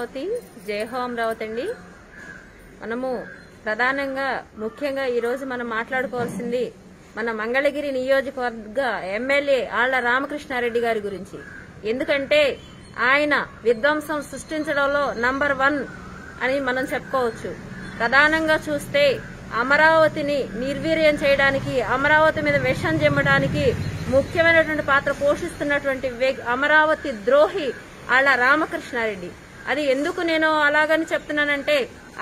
అమరావతి. జయహో అమరావతి అండి. మనము ప్రధానంగా ముఖ్యంగా ఈరోజు మనం మాట్లాడుకోవాల్సింది మన మంగళగిరి నియోజకవర్గ ఎమ్మెల్యే ఆళ్ళ రామకృష్ణారెడ్డి గారి గురించి. ఎందుకంటే ఆయన విధ్వంసం సృష్టించడంలో నంబర్ వన్ అని మనం చెప్పుకోవచ్చు. ప్రధానంగా చూస్తే అమరావతిని నిర్వీర్యం చేయడానికి అమరావతి మీద విషం జమ్మడానికి ముఖ్యమైనటువంటి పాత్ర పోషిస్తున్నటువంటి అమరావతి ద్రోహి ఆళ్ళ రామకృష్ణారెడ్డి. అది ఎందుకు నేను అలాగని చెప్తున్నానంటే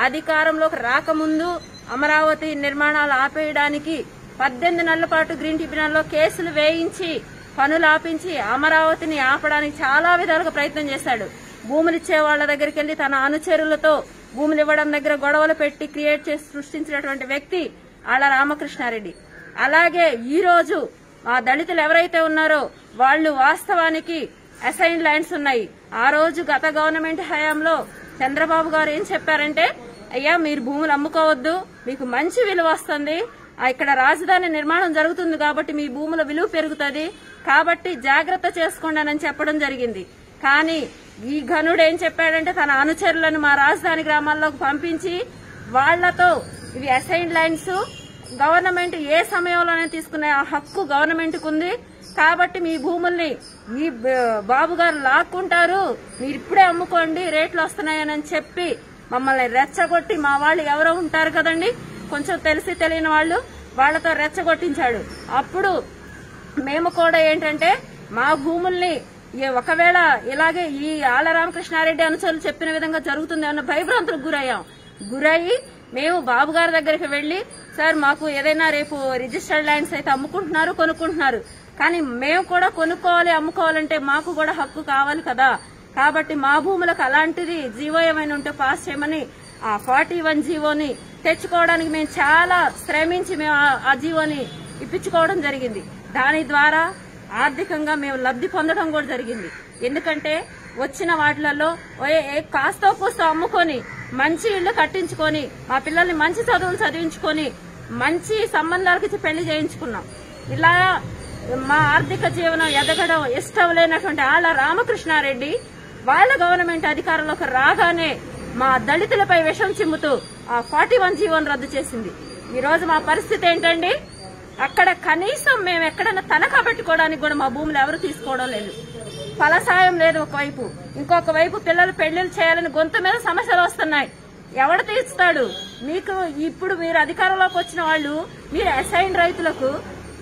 అధికారంలోకి రాకముందు అమరావతి నిర్మాణాలు ఆపేయడానికి పద్దెనిమిది నెలల పాటు గ్రీన్ ట్రిబ్యునల్లో కేసులు వేయించి పనులు ఆపించి అమరావతిని ఆపడానికి చాలా విధాలుగా ప్రయత్నం చేశాడు. భూములు ఇచ్చే వాళ్ళ దగ్గరికి వెళ్ళి తన అనుచరులతో భూములు ఇవ్వడం దగ్గర గొడవలు పెట్టి క్రియేట్ చేసి సృష్టించినటువంటి వ్యక్తి ఆళ్ళ రామకృష్ణారెడ్డి. అలాగే ఈ రోజు ఆ దళితులు ఎవరైతే ఉన్నారో వాళ్ళు వాస్తవానికి అసైన్ ల్యాండ్స్ ఉన్నాయి. ఆ రోజు గత గవర్నమెంట్ హయాంలో చంద్రబాబు గారు ఏం చెప్పారంటే అయ్యా మీరు భూములు అమ్ముకోవద్దు మీకు మంచి విలువ వస్తుంది ఇక్కడ రాజధాని నిర్మాణం జరుగుతుంది కాబట్టి మీ భూముల విలువ పెరుగుతుంది కాబట్టి జాగ్రత్త చేసుకోండి చెప్పడం జరిగింది. కానీ ఈ ఘనుడు ఏం చెప్పాడంటే తన అనుచరులను మా రాజధాని గ్రామాల్లోకి పంపించి వాళ్ళతో ఇవి అసైన్ ల్యాండ్స్ గవర్నమెంట్ ఏ సమయంలోనే తీసుకునే ఆ హక్కు గవర్నమెంట్కుంది. కాబట్టి మీ భూముల్ని ఈ బాబు గారు లాక్కుంటారు. మీరు ఇప్పుడే అమ్ముకోండి రేట్లు వస్తున్నాయని చెప్పి మమ్మల్ని రెచ్చగొట్టి మా వాళ్ళు ఎవరో ఉంటారు కదండి? కొంచెం తెలిసి తెలియని వాళ్ళు వాళ్ళతో రెచ్చగొట్టించాడు. అప్పుడు మేము కూడా ఏంటంటే మా భూముల్ని ఒకవేళ ఇలాగే ఈ ఆల రామకృష్ణారెడ్డి అనుచరులు చెప్పిన విధంగా జరుగుతుంది అన్న భయభ్రాంతులకు గురయ్యాం. గురయ్యి మేము బాబు గారి దగ్గరికి వెళ్ళి సార్ మాకు ఏదైనా రేపు రిజిస్టర్డ్ ల్యాండ్స్ అయితే అమ్ముకుంటున్నారు కొనుక్కుంటున్నారు. కానీ మేము కూడా కొనుక్కోవాలి అమ్ముకోవాలంటే మాకు కూడా హక్కు కావాలి కదా. కాబట్టి మా భూములకు అలాంటిది జీవో ఏమైనా ఉంటే పాస్ చేయమని ఆ ఫార్టీ వన్ జీవోని తెచ్చుకోవడానికి మేము చాలా శ్రమించి మేము ఆ- ఆ జీవోని ఇప్పించుకోవడం జరిగింది. దాని ద్వారా ఆర్థికంగా మేము లబ్ధి పొందడం కూడా జరిగింది. ఎందుకంటే వచ్చిన వాటిలలో ఓ- ఏ కాస్తో కూస్తో అమ్ముకొని మంచి ఇళ్ళు కట్టించుకొని మా పిల్లల్ని మంచి చదువులు చదివించుకొని మంచి సంబంధాలకు పెళ్ళి చేయించుకున్నాం. ఇలా మా ఆర్థిక జీవనం ఎదగడం ఇష్టం లేనటువంటి ఆళ్ళ రామకృష్ణారెడ్డి వాళ్ళ గవర్నమెంట్ అధికారంలోకి రాగానే మా దళితులపై విషం చిమ్ముతూ ఆ ఫార్టీ వన్ జీవోను రద్దు చేసింది. ఈ రోజు మా పరిస్థితి ఏంటండి? అక్కడ కనీసం మేము ఎక్కడైనా తనఖా పెట్టుకోవడానికి కూడా మా భూములు ఎవరు తీసుకోవడం లేదు. ఫలసాయం లేదు ఒకవైపు. ఇంకొక వైపు పిల్లలు పెళ్ళిళ్ళు చేయాలని గొంతు మీద సమస్యలు వస్తున్నాయి. ఎవడు తీస్తాడు? మీకు ఇప్పుడు మీరు అధికారంలోకి వచ్చిన వాళ్ళు మీరు అసైన్ రైతులకు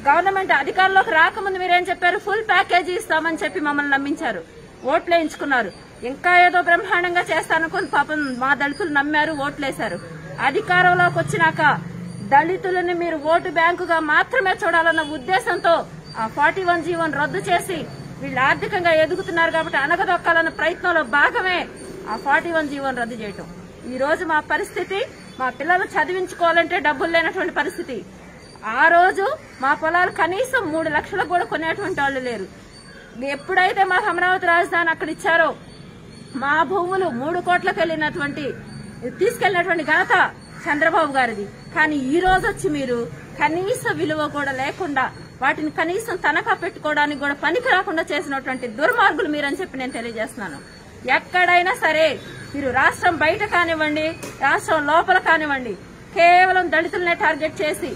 గవర్నమెంట్ అధికారంలోకి రాకముందు మీరేం చెప్పారు? ఫుల్ ప్యాకేజీ ఇస్తామని చెప్పి మమ్మల్ని నమ్మించారు. ఓట్లు వేయించుకున్నారు. ఇంకా ఏదో బ్రహ్మాండంగా చేస్తానుకుని పాపం మా దళితులు నమ్మారు ఓట్లేశారు. అధికారంలోకి వచ్చినాక దళితులని మీరు ఓటు బ్యాంకుగా మాత్రమే చూడాలన్న ఉద్దేశంతో ఆ ఫార్టీ వన్ జీవోని రద్దు చేసి వీళ్ళు ఆర్థికంగా ఎదుగుతున్నారు కాబట్టి అనగదొక్కాలన్న ప్రయత్నంలో భాగమే ఆ ఫార్టీ వన్ జీవోని రద్దు చేయటం. ఈ రోజు మా పరిస్థితి మా పిల్లలు చదివించుకోవాలంటే డబ్బులు లేనటువంటి పరిస్థితి. ఆ రోజు మా పొలాలు కనీసం మూడు లక్షలకు కూడా కొనేటువంటి వాళ్ళు లేరు. ఎప్పుడైతే మాకు అమరావతి రాజధాని అక్కడ ఇచ్చారో మా భూములు మూడు కోట్లకు వెళ్ళినటువంటి తీసుకెళ్ళినటువంటి ఘనత చంద్రబాబు గారిది. కానీ ఈ రోజు వచ్చి మీరు కనీస విలువ కూడా లేకుండా వాటిని కనీసం తనఖా పెట్టుకోవడానికి కూడా పనికి రాకుండా చేసినటువంటి దుర్మార్గులు మీరని చెప్పి నేను తెలియజేస్తున్నాను. ఎక్కడైనా సరే మీరు రాష్ట్రం బయట కానివ్వండి రాష్ట్రం లోపల కానివ్వండి కేవలం దళితులనే టార్గెట్ చేసి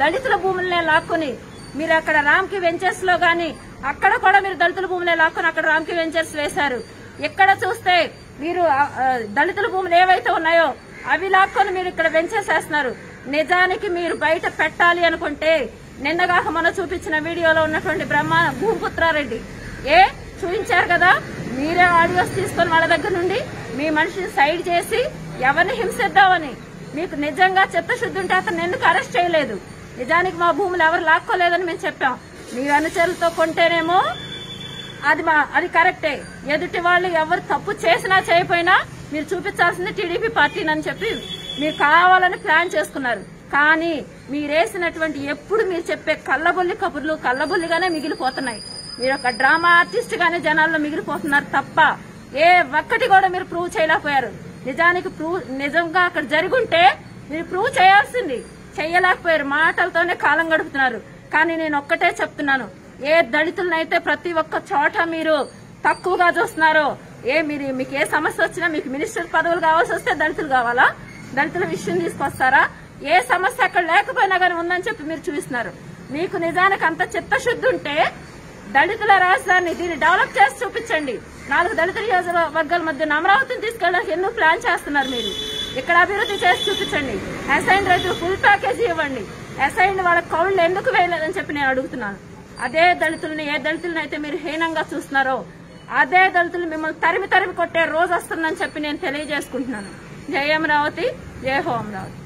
దళితుల భూములనే లాక్కొని మీరు అక్కడ రామ్కి వెంచర్స్లో గాని అక్కడ కూడా మీరు దళితుల భూములే లాక్కొని అక్కడ రామ్కి వెంచర్స్ వేశారు. ఎక్కడ చూస్తే మీరు దళితుల భూములు ఏవైతే ఉన్నాయో అవి లాక్కొని మీరు ఇక్కడ వెంచర్స్ వేస్తున్నారు. నిజానికి మీరు బయట పెట్టాలి అనుకుంటే నిన్నగాక మొన్న చూపించిన వీడియోలో ఉన్నటువంటి బ్రహ్మ భూపుత్రారెడ్డి ఏ? చూపించారు కదా? మీరే ఆడియోస్ తీసుకొని వాళ్ళ దగ్గర నుండి మీ మనిషిని సైడ్ చేసి ఎవరిని హింసిద్దామని మీకు నిజంగా చిత్తశుద్ధి ఉంటే అతను ఎందుకు అరెస్ట్ చేయలేదు? నిజానికి మా భూములు ఎవరు లాక్కోలేదని మేము చెప్పాం. మీ అనుచరులతో కొంటేనేమో అది మా అది కరెక్టే. ఎదుటి వాళ్ళు ఎవరు తప్పు చేసినా చేయకపోయినా మీరు చూపించాల్సింది టీడీపీ పార్టీనని చెప్పి మీరు కావాలని ప్లాన్ చేసుకున్నారు. కానీ మీరేసినటువంటి ఎప్పుడు మీరు చెప్పే కళ్ళబొల్లి కబుర్లు కళ్ళబొల్లిగానే మిగిలిపోతున్నాయి. మీరు ఒక డ్రామా ఆర్టిస్ట్ గానే జనాల్లో మిగిలిపోతున్నారు తప్ప ఏ ఒక్కటి కూడా మీరు ప్రూవ్ చేయలేకపోయారు. నిజానికి ప్రూవ్ నిజంగా అక్కడ జరుగుంటే మీరు ప్రూవ్ చేయాల్సింది. చెయ్యలేకపోయారు. మాటలతోనే కాలం గడుపుతున్నారు. కానీ నేను ఒక్కటే చెప్తున్నాను. ఏ దళితులనైతే ప్రతి ఒక్క చోట మీరు తక్కువగా చూస్తున్నారో ఏ మీరు మీకు ఏ సమస్య వచ్చినా మీకు మినిస్టర్ పదవులు కావాల్సి వస్తే దళితులు కావాలా? దళితుల విషయం తీసుకొస్తారా? ఏ సమస్య అక్కడ లేకపోయినా కానీ ఉందని చెప్పి మీరు చూపిస్తున్నారు. మీకు నిజానికి అంత చిత్తశుద్ధి ఉంటే దళితుల రాజధాని దీన్ని డెవలప్ చేసి చూపించండి. నాలుగు దళిత వర్గాల మధ్య అమరావతిని తీసుకెళ్ళడానికి ఎన్నో ప్లాన్ చేస్తున్నారు మీరు. ఇక్కడ అభివృద్ధి చేసి చూపించండి. అసైన్ రైతులు ఫుల్ ప్యాకేజీ ఇవ్వండి. అసైన్ వాళ్ళ కౌళ్ళు ఎందుకు వేయలేదని చెప్పి నేను అడుగుతున్నాను. అదే దళితుల్ని ఏ దళితులను అయితే మీరు హీనంగా చూస్తున్నారో అదే దళితులు మిమ్మల్ని తరిమి తరిమి కొట్టే రోజు వస్తుందని చెప్పి నేను తెలియజేసుకుంటున్నాను. జయ అమరావతి జయ హో అమరావతి.